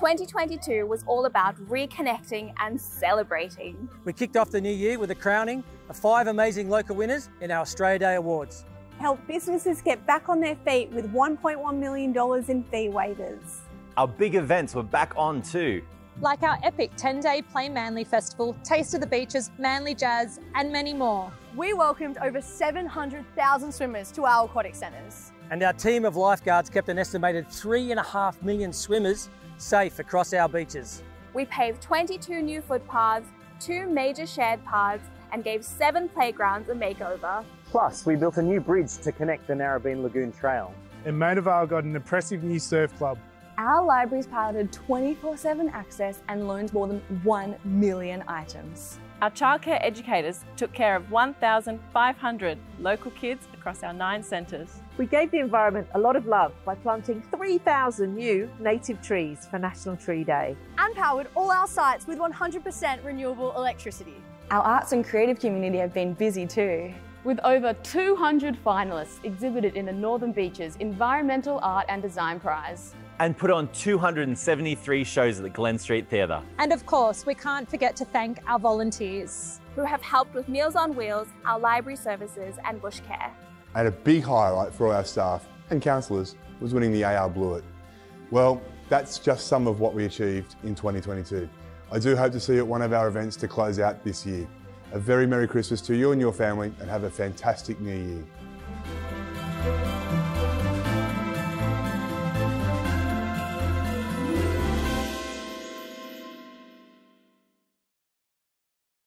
Twenty twenty two was all about reconnecting and celebrating. We kicked off the new year with the crowning of five amazing local winners in our Australia Day Awards. Help businesses get back on their feet with $1.1 million in fee waivers. Our big events were back on too. Like our epic 10 day Play Manly Festival, Taste of the Beaches, Manly Jazz, and many more. We welcomed over 700,000 swimmers to our aquatic centres. And our team of lifeguards kept an estimated three and a half million swimmers safe across our beaches. We paved 22 new footpaths, two major shared paths, and gave seven playgrounds a makeover. Plus, we built a new bridge to connect the Narrabeen Lagoon Trail. And Mona got an impressive new surf club. Our libraries piloted 24 7 access and loaned more than 1 million items. Our childcare educators took care of 1,500 local kids across our nine centres. We gave the environment a lot of love by planting 3,000 new native trees for National Tree Day. And powered all our sites with 100% renewable electricity. Our arts and creative community have been busy too. With over 200 finalists exhibited in the Northern Beaches Environmental Art and Design Prize. And put on 273 shows at the Glen Street Theatre. And of course, we can't forget to thank our volunteers. Who have helped with Meals on Wheels, our library services and bush care. And a big highlight for all our staff and councillors was winning the AR Bluett. Well, that's just some of what we achieved in 2022. I do hope to see you at one of our events to close out this year. A very Merry Christmas to you and your family and have a fantastic New Year.